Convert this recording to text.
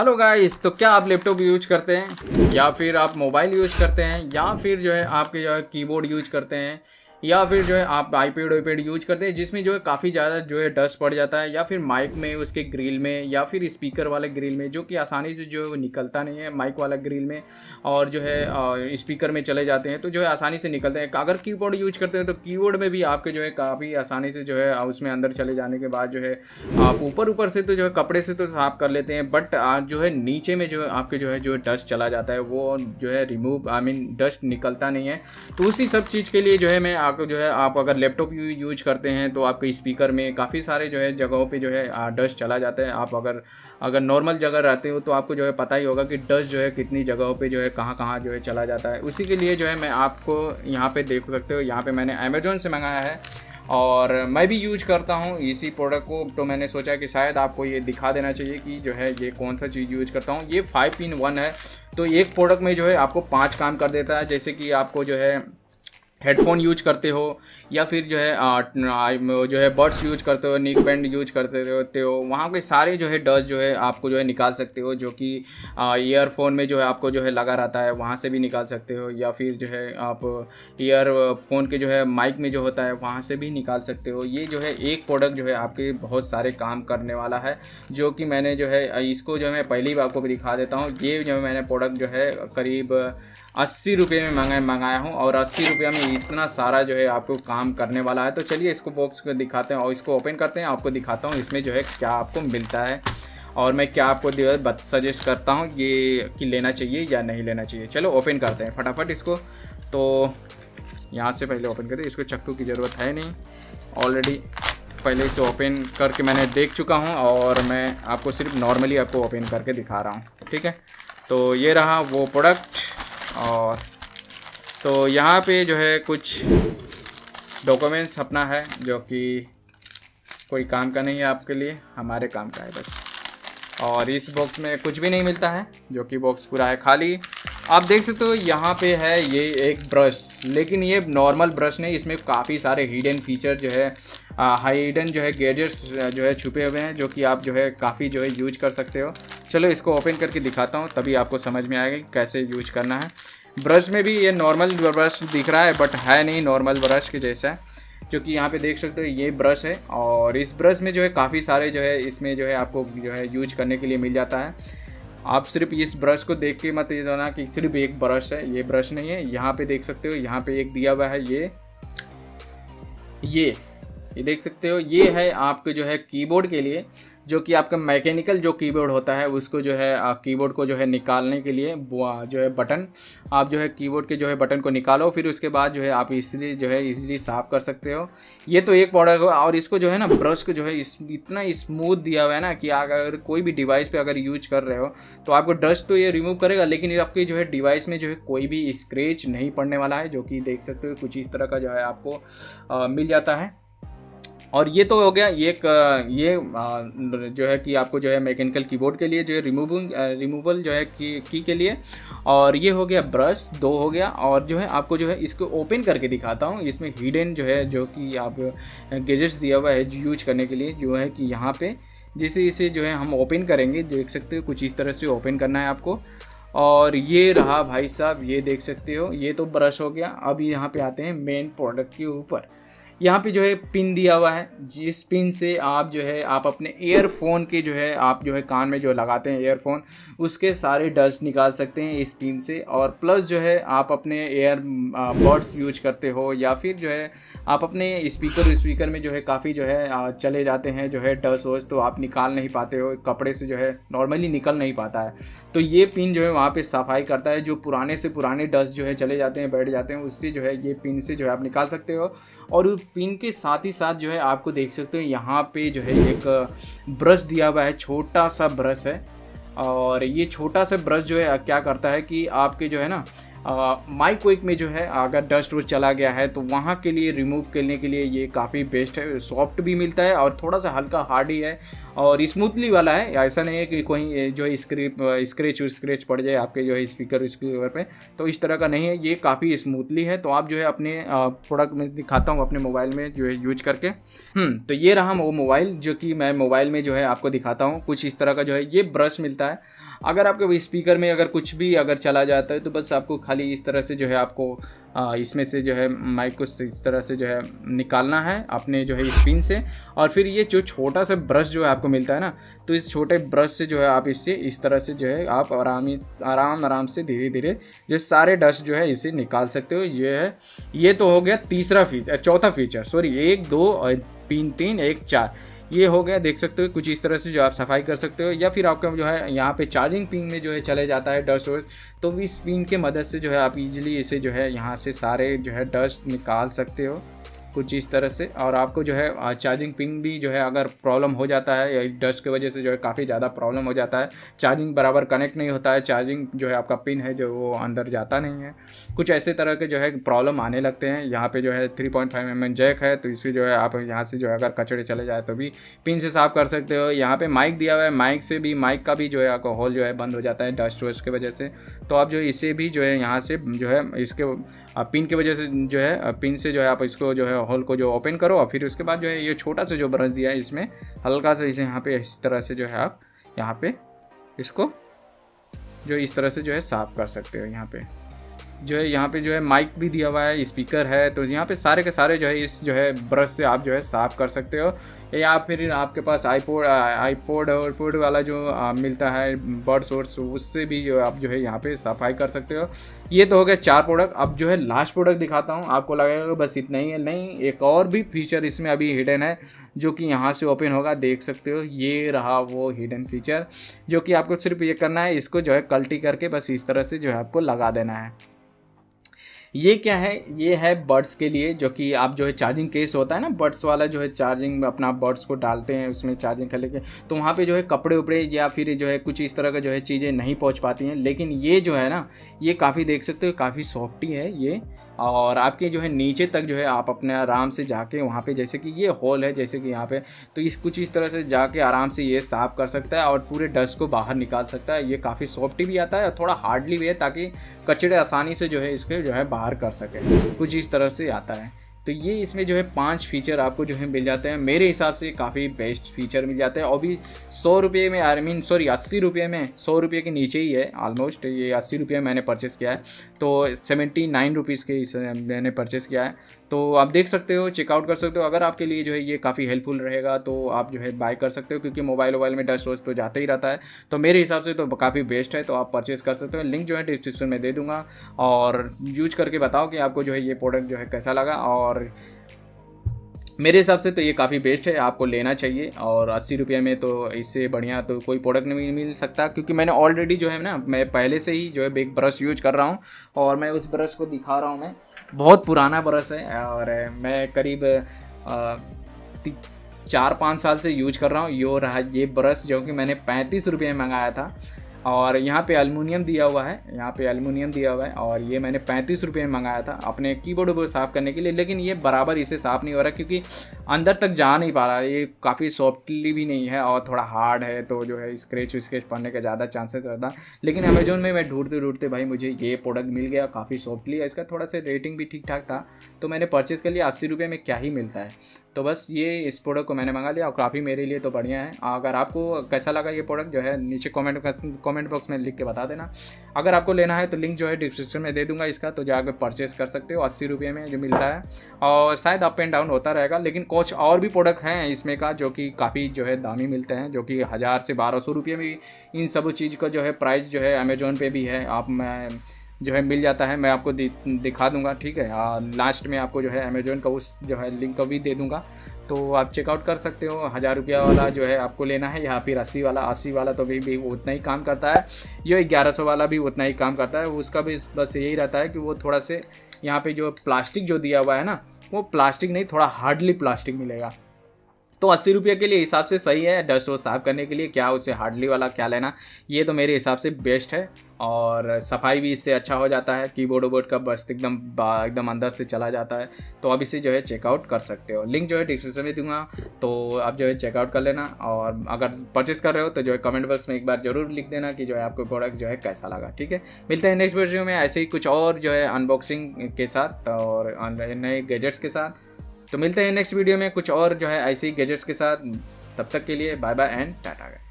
Hello guys तो क्या आप लैपटॉप यूज़ करते हैं? या फिर आप मोबाइल यूज़ करते हैं? या फिर जो है आपके जो है कीबोर्ड यूज़ करते हैं? या फिर जो है आप आईपैड वाईपैड यूज़ करते हैं जिसमें जो है काफ़ी ज़्यादा जो है डस्ट पड़ जाता है या फिर माइक में उसके ग्रिल में या फिर स्पीकर वाले ग्रिल में जो कि आसानी से जो है वो निकलता नहीं है माइक वाला ग्रिल में और जो है स्पीकर में चले जाते हैं तो जो है आसानी से निकलते हैं अगर कीबोर्ड यूज़ करते हैं तो कीबोर्ड में भी आपके जो है काफ़ी आसानी से जो है उसमें अंदर चले जाने के बाद जो है आप ऊपर ऊपर से तो जो है कपड़े से तो साफ़ कर लेते हैं बट जो है नीचे में जो है आपके जो है जो डस्ट चला जाता है वो जो है रिमूव आई मीन डस्ट निकलता नहीं है तो उसी सब चीज़ के लिए जो है मैं आपको जो है आप अगर लैपटॉप यूज़ करते हैं तो आपके स्पीकर में काफ़ी सारे जो है जगहों पे जो है डस्ट चला जाता है आप अगर अगर नॉर्मल जगह रहते हो तो आपको जो है पता ही होगा कि डस्ट जो है कितनी जगहों पे जो है कहाँ कहाँ जो है चला जाता है उसी के लिए जो है मैं आपको यहाँ पर देख सकते हो यहाँ पर मैंने अमेजोन से मंगाया है और मैं भी यूज़ करता हूँ इसी प्रोडक्ट को तो मैंने सोचा कि शायद आपको ये दिखा देना चाहिए कि जो है ये कौन सा चीज़ यूज़ करता हूँ ये फाइव इन वन है तो एक प्रोडक्ट में जो है आपको पाँच काम कर देता है जैसे कि आपको जो है हेडफोन यूज़ करते हो या फिर जो है आ, जो है बर्ड्स यूज़ करते हो निक बैंड यूज़ करते होते हो वहाँ के सारे जो है डस्ट जो है आपको जो है निकाल सकते हो जो कि ईयरफोन में जो है आपको जो है लगा रहता है वहाँ से भी निकाल सकते हो या फिर जो है आप ईयरफोन के जो है माइक में जो होता है वहाँ से भी निकाल सकते हो ये जो है एक प्रोडक्ट जो है आपके बहुत सारे काम करने वाला है जो कि मैंने जो है इसको जो है मैं पहली बार आपको दिखा देता हूँ ये जो मैंने प्रोडक्ट जो है करीब अस्सी रुपये में मंगाए मंगाया हूँ और अस्सी रुपये में इतना सारा जो है आपको काम करने वाला है। तो चलिए इसको बॉक्स को दिखाते हैं और इसको ओपन करते हैं। आपको दिखाता हूँ इसमें जो है क्या आपको मिलता है और मैं क्या आपको सजेस्ट करता हूँ ये कि लेना चाहिए या नहीं लेना चाहिए। चलो ओपन करते हैं फटाफट इसको। तो यहाँ से पहले ओपन करते इसको चक्कू की ज़रूरत है नहीं। ऑलरेडी पहले इसे ओपन करके मैंने देख चुका हूँ और मैं आपको सिर्फ़ नॉर्मली आपको ओपन करके दिखा रहा हूँ। ठीक है? तो ये रहा वो प्रोडक्ट और तो यहाँ पे जो है कुछ डॉक्यूमेंट्स अपना है, जो कि कोई काम का नहीं है आपके लिए, हमारे काम का है बस। और इस बॉक्स में कुछ भी नहीं मिलता है, जो कि बॉक्स पूरा है खाली। आप देख सकते हो यहाँ पे है ये एक ब्रश लेकिन ये नॉर्मल ब्रश नहीं, इसमें काफ़ी सारे हिडन फीचर जो है हाइडन जो है गैजेट्स जो है छुपे हुए हैं, जो कि आप जो है काफ़ी जो है यूज़ कर सकते हो। चलो इसको ओपन करके दिखाता हूँ, तभी आपको समझ में आएगा कैसे यूज़ करना है। ब्रश में भी ये नॉर्मल ब्रश दिख रहा है बट है नहीं नॉर्मल ब्रश के जैसा। जो कि यहाँ पे देख सकते हो ये ब्रश है और इस ब्रश में जो है काफ़ी सारे जो है इसमें जो है आपको जो है यूज़ करने के लिए मिल जाता है। आप सिर्फ़ इस ब्रश को देख के मत ये ना कि सिर्फ़ एक ब्रश है, ये ब्रश नहीं है। यहाँ पे देख सकते हो, यहाँ पे एक दिया हुआ है ये। ये ये देख सकते हो ये है आपके जो है कीबोर्ड के लिए जो कि आपका मैकेनिकल जो कीबोर्ड होता है उसको जो है कीबोर्ड को जो है निकालने के लिए जो है बटन आप जो है कीबोर्ड के जो है बटन को निकालो फिर उसके बाद जो है आप इसलिए जो है इजीली साफ़ कर सकते हो ये तो एक प्रोडक्ट और इसको जो है ना ब्रश को जो है इस इतना स्मूथ दिया हुआ है ना कि अगर कोई भी डिवाइस पर अगर यूज़ कर रहे हो तो आपको डस्ट तो ये रिमूव करेगा लेकिन आपके जो है डिवाइस में जो है कोई भी स्क्रेच नहीं पड़ने वाला है जो कि देख सकते हो कुछ इस तरह का जो है आपको मिल जाता है और ये तो हो गया ये ये जो है कि आपको जो है मैकेनिकल कीबोर्ड के लिए जो है रिमूवल रिमूवल जो है की, की के लिए। और ये हो गया ब्रश दो हो गया। और जो है आपको जो है इसको ओपन करके दिखाता हूँ। इसमें हिडन जो है जो कि आप गेजेट्स दिया हुआ है यूज़ करने के लिए जो है कि यहाँ पे जैसे इसे जो है हम ओपन करेंगे। देख सकते हो कुछ इस तरह से ओपन करना है आपको। और ये रहा भाई साहब ये देख सकते हो ये तो ब्रश हो गया। अब यहाँ पे आते हैं मेन प्रोडक्ट के ऊपर। यहाँ पे जो है पिन दिया हुआ है। जिस पिन से आप जो है, आप अपने एयरफोन के जो है, आप जो है कान में जो लगाते हैं एयरफोन उसके सारे डस्ट निकाल सकते हैं इस पिन से। और प्लस जो है, आप अपने एयर बर्ड्स यूज़ करते हो या फिर जो है, आप अपने स्पीकर स्पीकर में जो है काफ़ी जो है चले जाते हैं, जो है डस्ट वस्ट तो आप निकाल नहीं पाते हो, कपड़े से जो है नॉर्मली निकल नहीं पाता है। तो ये पिन जो है वहाँ पर सफ़ाई करता है, जो पुराने से पुराने डस्ट जो है चले जाते हैं, बैठ जाते हैं, उससे जो है ये पिन से जो है आप निकाल सकते हो। और पिन के साथ ही साथ जो है आपको देख सकते हो, यहाँ पे जो है एक ब्रश दिया हुआ है, छोटा सा ब्रश है। और ये छोटा सा ब्रश जो है, क्या करता है कि आपके जो है ना माइक वेक में जो है अगर डस्ट वस्ट चला गया है तो वहाँ के लिए, रिमूव करने के लिए ये काफ़ी बेस्ट है। सॉफ्ट भी मिलता है और थोड़ा सा हल्का हार्ड ही है और स्मूथली वाला है। ऐसा नहीं है कि कोई जो है स्क्रिप स्क्रेच स्क्रेच पड़ जाए आपके जो है स्पीकर स्पीकर पे। तो इस तरह का नहीं है। ये काफ़ी स्मूथली है। तो आप जो है अपने प्रोडक्ट में दिखाता हूँ अपने मोबाइल में जो है यूज़ करके। हम्म तो ये रहा वो मोबाइल जो कि मैं मोबाइल में जो है आपको दिखाता हूँ। कुछ इस तरह का जो है, ये ब्रश मिलता है। अगर आपके स्पीकर में अगर कुछ भी अगर चला जाता है तो बस आपको खाली इस तरह से जो है आपको इसमें से जो है माइक को इस तरह से जो है निकालना है अपने जो है स्पिन से। और फिर ये जो छोटा सा ब्रश जो है आपको मिलता है ना तो इस छोटे ब्रश से जो है आप इससे इस तरह से जो है आप आराम आराम आराम से धीरे धीरे जो सारे डस्ट जो है इसे निकाल सकते हो। ये है, ये तो हो गया तीसरा फीचर चौथा फीचर सॉरी एक, दो तीन तीन, एक, चार। ये हो गया, देख सकते हो, कुछ इस तरह से जो आप सफ़ाई कर सकते हो, या फिर आपका जो है, यहाँ पे चार्जिंग पिन में जो है चले जाता है डस्ट वस्ट तो इस पिन के मदद से जो है आप इजीली इसे जो है यहाँ से सारे जो है डस्ट निकाल सकते हो। कुछ इस तरह से और आपको जो है चार्जिंग पिंग भी जो है अगर प्रॉब्लम हो जाता है या डस्ट की वजह से जो है काफ़ी ज़्यादा प्रॉब्लम हो जाता है चार्जिंग बराबर कनेक्ट नहीं होता है चार्जिंग जो है आपका पिन है जो वो अंदर जाता नहीं है कुछ ऐसे तरह के जो है प्रॉब्लम आने लगते हैं यहाँ पे जो है three point five M jack है तो इसे जो है आप यहाँ से जो है अगर कचड़े चले जाए तो भी पिन से साफ़ कर सकते हो यहाँ पे माइक दिया हुआ है माइक से भी माइक का भी जो है आपका होल जो है बंद हो जाता है डस्ट वस्ट की वजह से तो आप जो इसे भी जो है यहाँ से जो है इसके पिन की वजह से जो है पिन से जो है आप इसको जो है होल को जो ओपन करो और फिर उसके बाद जो है ये छोटा सा जो ब्रश दिया है इसमें, हल्का सा इसे यहाँ पे इस तरह से जो है आप यहाँ पे इसको जो इस तरह से जो है साफ़ कर सकते हो यहाँ पे। जो है यहाँ पे जो है माइक भी दिया हुआ है स्पीकर है तो यहाँ पे सारे के सारे जो है इस जो है ब्रश से आप जो है साफ़ कर सकते हो। या फिर आपके पास आईपोड आईपोड और पोड वाला जो आ, मिलता है बर्ड सोर्स उससे भी जो आप जो है यहाँ पे सफ़ाई कर सकते हो। ये तो हो गया चार प्रोडक्ट अब जो है लास्ट प्रोडक्ट दिखाता हूँ आपको लगेगा बस इतना ही है। नहीं एक और भी फीचर इसमें अभी हिडन है जो कि यहाँ से ओपन होगा देख सकते हो ये रहा वो हिडन फीचर जो कि आपको सिर्फ़ ये करना है इसको जो है कल्टी करके बस इस तरह से जो है आपको लगा देना है। ये क्या है? ये है बर्ड्स के लिए, जो कि आप जो है चार्जिंग केस होता है ना बर्ड्स वाला जो है चार्जिंग अपना बर्ड्स को डालते हैं, उसमें चार्जिंग कर लेके तो वहाँ पे जो है कपड़े उपड़े या फिर जो है कुछ इस तरह का जो है चीज़ें नहीं पहुँच पाती हैं। लेकिन ये जो है ना, ये काफ़ी देख सकते हो, काफ़ी सॉफ्टी है ये। और आपके जो है नीचे तक जो है आप अपने आराम से जाके वहाँ पे, जैसे कि ये हॉल है, जैसे कि यहाँ पे तो इस कुछ इस तरह से जाके आराम से ये साफ़ कर सकता है और पूरे डस्ट को बाहर निकाल सकता है। ये काफ़ी सॉफ्टी भी आता है और थोड़ा हार्डली भी है ताकि कचड़े आसानी से जो है इसके जो है बाहर कर सके। कुछ इस तरह से आता है। तो ये इसमें जो है पाँच फीचर आपको जो है मिल जाते हैं। मेरे हिसाब से काफ़ी बेस्ट फीचर मिल जाते हैं। और भी सौ रुपये में आई मीन सॉरी अस्सी रुपये में, सौ रुपये के नीचे ही है ऑलमोस्ट ये अस्सी रुपये मैंने परचेस किया है। तो सेवेंटी नाइन रुपीज़ के इस, मैंने परचेस किया है। तो आप देख सकते हो चेकआउट कर सकते हो। अगर आपके लिए जो है ये काफ़ी हेल्पफुल रहेगा तो आप जो है बाय कर सकते हो, क्योंकि मोबाइल वोबाइल में डस्ट वोस्ट तो जाता ही रहता है। तो मेरे हिसाब से तो काफ़ी बेस्ट है तो आप परचेज़ कर सकते हो। लिंक जो है डिस्क्रिप्शन में दे दूँगा। और यूज़ करके बताओ कि आपको जो है ये प्रोडक्ट जो है कैसा लगा। और मेरे हिसाब से तो ये काफ़ी बेस्ट है, आपको लेना चाहिए और अस्सी रुपये में तो इससे बढ़िया तो कोई प्रोडक्ट नहीं मिल सकता, क्योंकि मैंने ऑलरेडी जो है ना, मैं पहले से ही जो है एक ब्रश यूज़ कर रहा हूँ और मैं उस ब्रश को दिखा रहा हूँ मैं। बहुत पुराना ब्रश है और मैं करीब चार पाँच साल से यूज़ कर रहा हूँ। यो रहा, ये ब्रश जो कि मैंने पैंतीस रुपये में मंगाया था। और यहाँ पे एलुमिनियम दिया हुआ है, यहाँ पे एलुमिनियम दिया हुआ है और ये मैंने पैंतीस रुपये में मंगाया था अपने कीबोर्ड को साफ़ करने के लिए, लेकिन ये बराबर इसे साफ़ नहीं हो रहा क्योंकि अंदर तक जा नहीं पा रहा। ये काफ़ी सॉफ्टली भी नहीं है और थोड़ा हार्ड है तो जो है स्क्रेच स्क्रेच पड़ने का ज़्यादा चांसेस रहता। लेकिन अमेजोन में मैं ढूंढते ढूंढते भाई मुझे ये प्रोडक्ट मिल गया काफ़ी सॉफ्टली है, इसका थोड़ा सा रेटिंग भी ठीक ठाक था। तो मैंने परचेज़ कर लिया अस्सी रुपये में क्या ही मिलता है। तो बस ये इस प्रोडक्ट को मैंने मंगा लिया और काफ़ी मेरे लिए तो बढ़िया है। अगर आपको कैसा लगा ये प्रोडक्ट जो है नीचे कमेंट कमेंट बॉक्स में लिख के बता देना। अगर आपको लेना है तो लिंक जो है डिस्क्रिप्शन में दे दूँगा, इसका तो जाकर परचेस कर सकते हो, अस्सी रुपये में जो मिलता है। और शायद अप एंड डाउन होता रहेगा, लेकिन कुछ और भी प्रोडक्ट हैं इसमें का जो कि काफ़ी जो है दामी मिलते हैं, जो कि हज़ार से बारह सौ रुपये में इन सब चीज़ का जो है प्राइस जो है अमेजोन पे भी है। आप मैं जो है मिल जाता है, मैं आपको दिखा दूँगा, ठीक है? लास्ट में आपको जो है अमेजोन का उस जो है लिंक का भी दे दूँगा। तो आप चेकआउट कर सकते हो। हज़ार रुपया वाला जो है आपको लेना है। या फिर अस्सी वाला अस्सी वाला तो भी, भी उतना ही काम करता है। ये ग्यारह सौ वाला भी उतना ही काम करता है। उसका भी बस यही रहता है कि वो थोड़ा से यहाँ पे जो प्लास्टिक जो दिया हुआ है ना वो प्लास्टिक नहीं थोड़ा हार्डली प्लास्टिक मिलेगा। तो अस्सी रुपये के लिए हिसाब से सही है, डस्ट वो साफ़ करने के लिए, क्या उसे हार्डली वाला क्या लेना, ये तो मेरे हिसाब से बेस्ट है। और सफ़ाई भी इससे अच्छा हो जाता है कीबोर्ड वोर्ड का बस एकदम एकदम अंदर से चला जाता है। तो अब इसे जो है चेकआउट कर सकते हो। लिंक जो है डिस्क्रिप्शन में दूँगा तो आप जो है चेकआउट कर लेना। और अगर परचेस कर रहे हो तो जो है कमेंट बॉक्स में एक बार ज़रूर लिख देना कि जो है आपको प्रोडक्ट जो है कैसा लगा, ठीक है? मिलते हैं नेक्स्ट वीडियो में, ऐसे ही कुछ और जो है अनबॉक्सिंग के साथ और नए गैजेट्स के साथ। तो मिलते हैं नेक्स्ट वीडियो में कुछ और जो है ऐसे गैजेट्स के साथ। तब तक के लिए बाय बाय एंड टाटा।